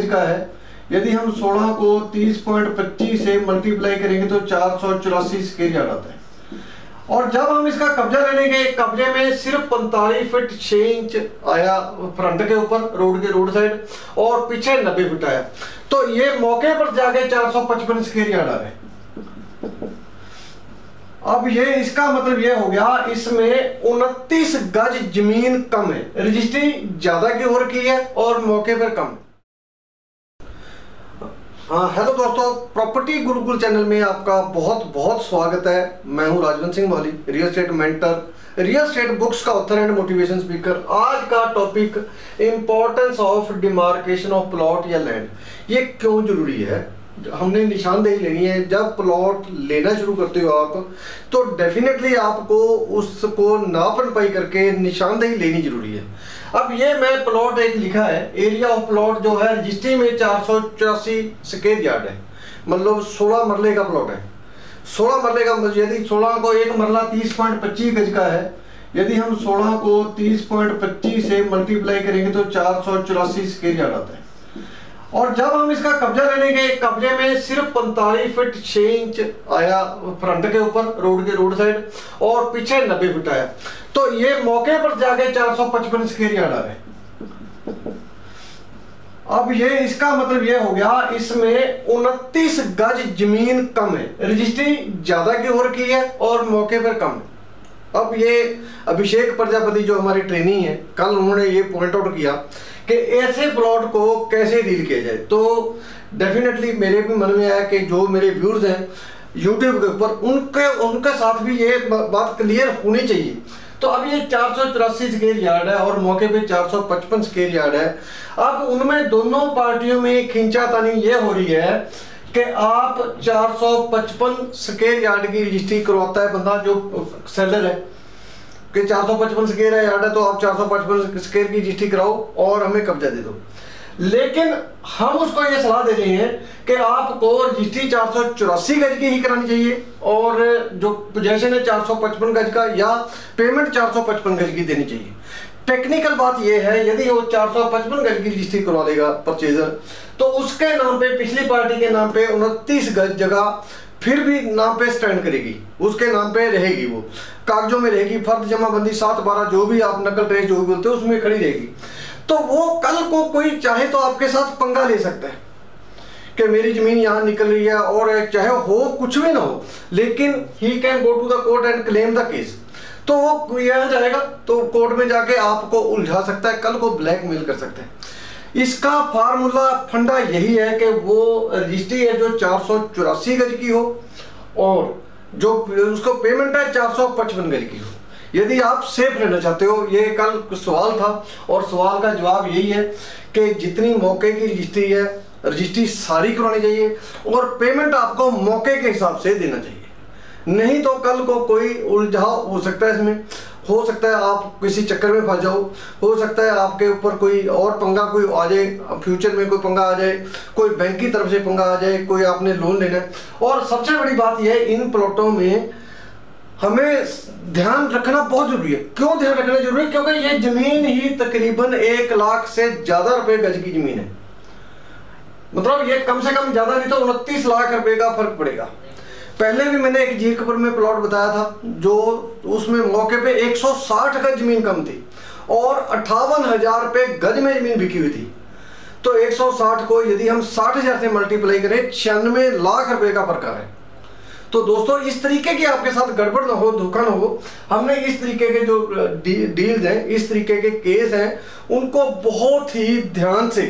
का है। यदि हम 16 को 30.25 से मल्टीप्लाई करेंगे तो चार सौ चौरासी स्केयर यार्ड आता है। और जब हम इसका कब्जा लेने गए कब्जे में सिर्फ़ पैंतालीस फीट छह इंच आया फ्रंट के ऊपर रोड के रोड साइड और पीछे नब्बे फीट आया। तो ये मौके पर जाके चार सौ पचपन स्केयर यार्ड आ रहे अब ये इसका मतलब ये हो गया, इसमें उनतीस गज ज़मीन कम है। रजिस्ट्री ज़्यादा की हो रखी है और मौके पर कम। हाँ हेलो दोस्तों प्रॉपर्टी गुरुकुल चैनल में आपका बहुत बहुत स्वागत है। मैं हूँ Rajwant Singh Mauli real estate mentor real estate books का ऑथर एंड मोटिवेशन स्पीकर आज का topic importance of demarcation of plot या लैंड ये क्यों ज़रूरी है? हमने निशानदेही लेनी है। जब प्लॉट लेना शुरू करते हो आप तो डेफिनेटली आपको उसको नापन पाई करके निशानदेही लेनी ज़रूरी है। अब ये मैं प्लॉट एक लिखा है। एरिया ऑफ़ प्लॉट जो है, रजिस्ट्री में चार सौ चौरासी स्केयर यार्ड है। मतलब सोलह मरले का प्लॉट है। सोलह मरले का यदि सोलह को एक मरला तीस पॉइंट पच्चीस गज का है, यदि हम सोलह को तीस पॉइंट पच्चीस से मल्टीप्लाई करेंगे तो चार सौ चौरासी स्केयर यार्ड आता है। और जब हम इसका कब्जा लेने गए, कब्जे में सिर्फ़ पैंतालीस फीट छह इंच आया फ्रंट के ऊपर, रोड के रोड साइड, और पीछे नब्बे फीट आया। तो ये मौके पर जाके चार सौ पचपन स्केयर यार्ड आ अब ये इसका मतलब ये हो गया, इसमें उनतीस गज ज़मीन कम है। रजिस्ट्री ज़्यादा की हो रखी है और मौके पर कम है। अब ये अभिषेक प्रजापति जो हमारी ट्रेनिंग है, कल उन्होंने ये पॉइंट आउट किया कि ऐसे प्लॉट को कैसे डील किया जाए। तो डेफिनेटली मेरे भी मन में आया कि जो मेरे व्यूर्स हैं यूट्यूब के ऊपर, उनके उनके साथ भी ये बात क्लियर होनी चाहिए। तो अब ये चार सौ चौरासी स्केल यार्ड है और मौके पे चार सौ पचपन स्केल यार्ड है। अब उनमें दोनों पार्टियों में खींचातानी ये हो रही है कि आप 455 स्केल यार्ड की रजिस्ट्री करवाता है बंदा जो सेलर है। कि 455 स्केयर है यार्ड है तो आप 455 स्केयर की रजिस्ट्री कराओ और हमें कब्जा दे दो। लेकिन हम उसको ये सलाह दे रहे हैं कि आपको रजिस्ट्री चार सौ चौरासी गज की ही करानी चाहिए और जो पोजेशन है चार सौ पचपन गज का या पेमेंट चार सौ पचपन गज की देनी चाहिए। टेक्निकल बात यह है, यदि वो चार सौ पचपन गज की रजिस्ट्री करवा लेगा परचेजर तो उसके नाम पे, पिछली पार्टी के नाम पे उनतीस गज जगह फिर भी नाम पे स्टैंड करेगी। उसके नाम पे रहेगी वो। कागजों में रहेगी, फर्द जमाबंदी, सात बारह, जो भी आप नकल ट्रेस जो भी बोलते हो, उसमें खड़ी रहेगी। तो वो कल को कोई चाहे तो आपके साथ पंगा ले सकता है कि मेरी ज़मीन यहाँ निकल रही है, और चाहे हो, कुछ भी ना हो, लेकिन he can go to the court and claim the case तो वो यहाँ जाएगा तो कोर्ट में जाके आपको उलझा सकता है, कल को ब्लैकमेल कर सकते है। इसका फार्मूला फंडा यही है कि वो रजिस्ट्री है जो चार सौ चौरासी गज की हो, और जो उसको पेमेंट है चार सौ पचपन गज की हो। यदि आप सेफ़ रहना चाहते हो, ये कल सवाल था, और सवाल का जवाब यही है कि जितनी मौके की रजिस्ट्री है, रजिस्ट्री सारी करवानी चाहिए, और पेमेंट आपको मौके के हिसाब से देना चाहिए। नहीं तो कल को कोई उलझाव हो सकता है इसमें। हो सकता है आप किसी चक्कर में फंस जाओ। हो सकता है आपके ऊपर कोई और पंगा कोई आ जाए, फ्यूचर में कोई पंगा आ जाए, कोई बैंक की तरफ़ से पंगा आ जाए, कोई आपने लोन लेना है। और सबसे बड़ी बात यह है, इन प्लॉटों में हमें ध्यान रखना बहुत ज़रूरी है। क्यों ध्यान रखना ज़रूरी है? क्योंकि ये ज़मीन ही तकरीबन एक लाख से ज़्यादा रुपए गज की ज़मीन है। मतलब ये कम से कम ज़्यादा नहीं तो उनतीस लाख रुपए का फ़र्क पड़ेगा। पहले भी मैंने एक जीर कपूर में प्लॉट बताया था जो उसमें मौके पे 160 गज ज़मीन कम थी और अट्ठावन हज़ार रुपये गज में ज़मीन बिकी हुई थी। तो 160 को यदि हम साठ हज़ार से मल्टीप्लाई करें छियानवे लाख रुपए का फ़र्क है। तो दोस्तों इस तरीके की आपके साथ गड़बड़ ना हो धोखा ना हो हमने इस तरीके के जो डी, डील्स हैं इस तरीके के केस हैं उनको बहुत ही ध्यान से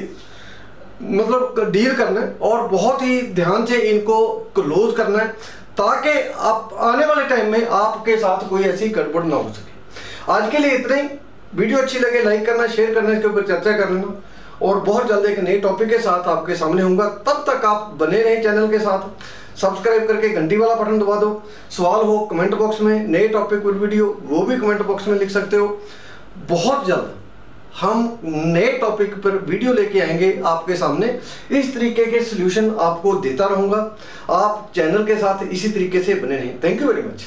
मतलब डील करना है और बहुत ही ध्यान से इनको क्लोज करना है। ताकि आप आने वाले टाइम में आपके साथ कोई ऐसी गड़बड़ ना हो सके। आज के लिए इतना ही। वीडियो अच्छी लगे लाइक करना शेयर करना, इसके ऊपर चर्चा कर लेना। और बहुत जल्द एक नए टॉपिक के साथ आपके सामने होऊँगा। तब तक आप बने रहें चैनल के साथ। सब्सक्राइब करके घंटी वाला बटन दबा दो। सवाल हो कमेंट बॉक्स में, नए टॉपिक वीडियो वो भी कमेंट बॉक्स में लिख सकते हो। बहुत जल्द। हम नए टॉपिक पर वीडियो लेके आएँगे आपके सामने। इस तरीके के सोल्यूशन आपको देता रहूँगा। आप चैनल के साथ इसी तरीके से बने रहें। Thank you very much